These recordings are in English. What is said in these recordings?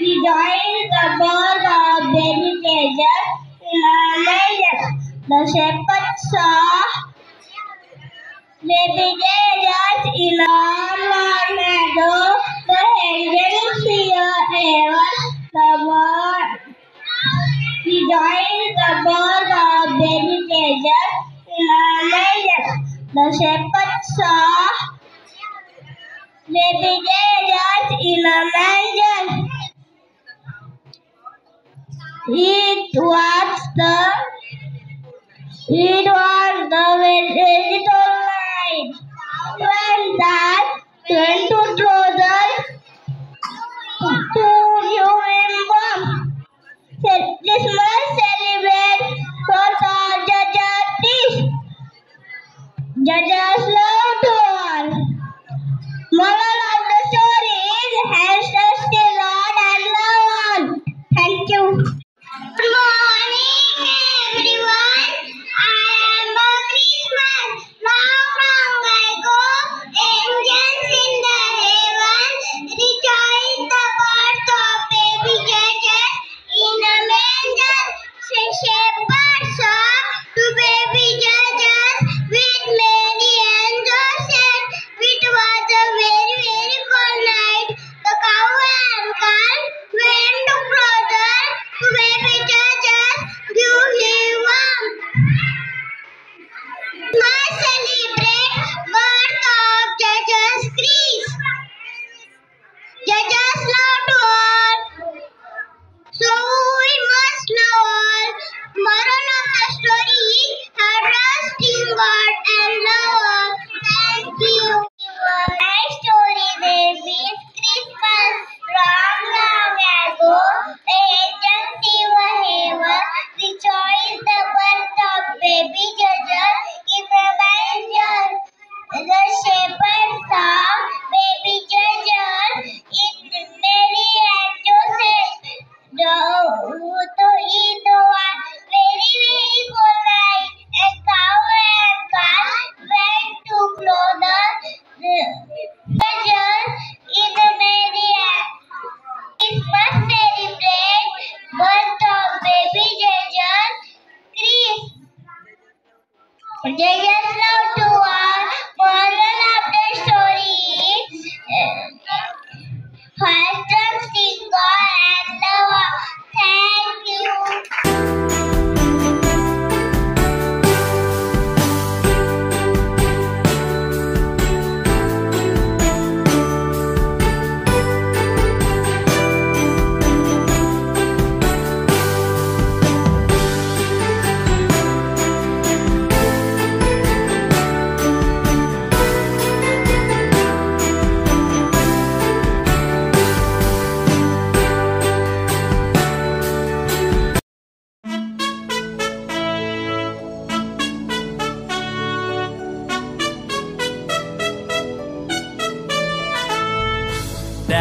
rejoiced the birth of Jesus in a. The shepherds saw Jesus in long meadow. The angels fear heaven, the word rejoiced the birth of Jesus in a manger. The shepherds saw baby Jesus in a manger. It was the it was the vegetable night when that went to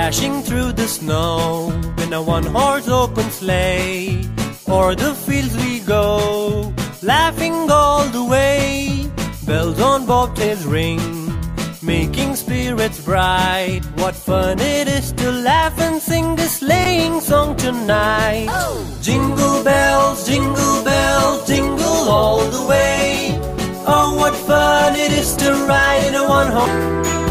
Dashing through the snow in a one horse open sleigh. O'er the fields we go, laughing all the way. Bells on bobtails ring, making spirits bright. What fun it is to laugh and sing this sleighing song tonight. Jingle bells, jingle bells, jingle all the way. Oh, what fun it is to ride in a one horse.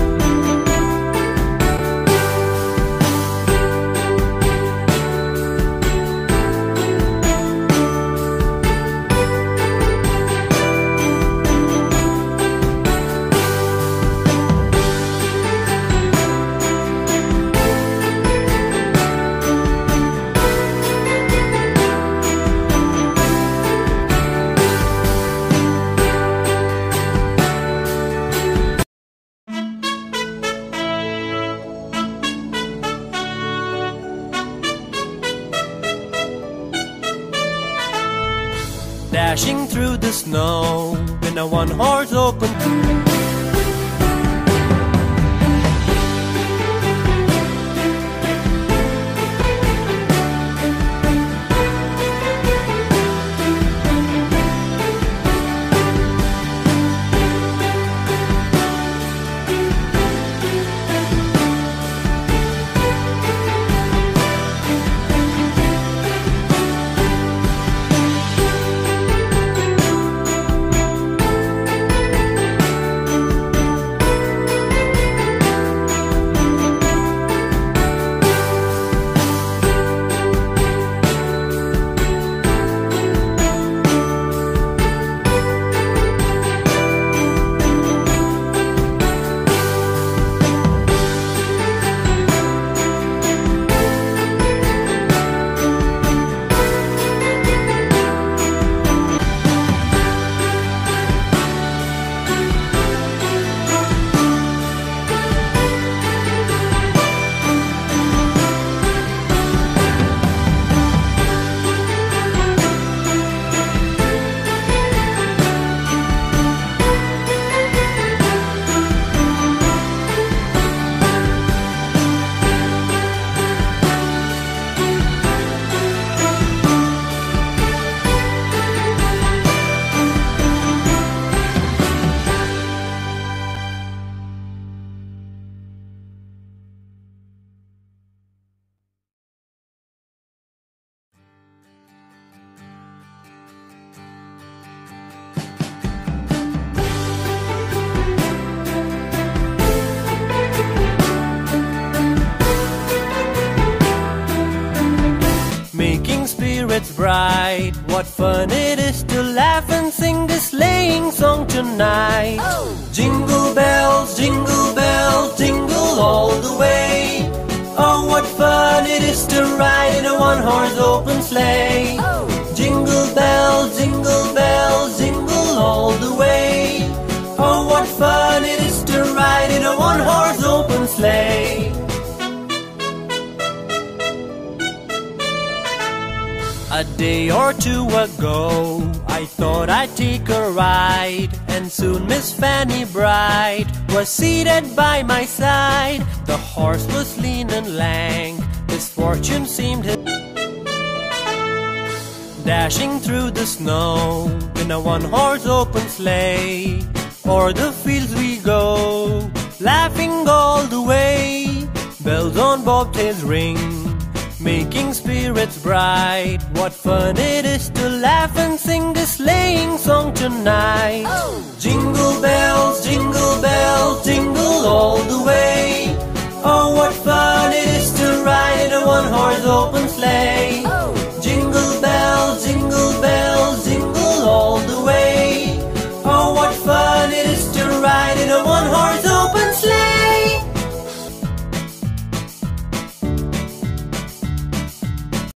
Snow in a one horse open. Spirits bright. What fun it is to laugh and sing this sleighing song tonight. Oh. Jingle bells, jingle bells, jingle all the way. Oh, what fun it is to ride in a one horse open sleigh. Oh. Jingle bells, jingle bells, jingle all the way. Oh, what fun it is to ride in a one horse open sleigh. A day or two ago, I thought I'd take a ride, and soon Miss Fanny Bright was seated by my side. The horse was lean and lank, his fortune seemed his. Dashing through the snow in a one horse open sleigh, o'er the fields we go, laughing all the way. Bells on bobtails ring, making spirits bright. What fun it is to laugh and sing this sleighing song tonight. Oh. Jingle bells, jingle bells, jingle all the way.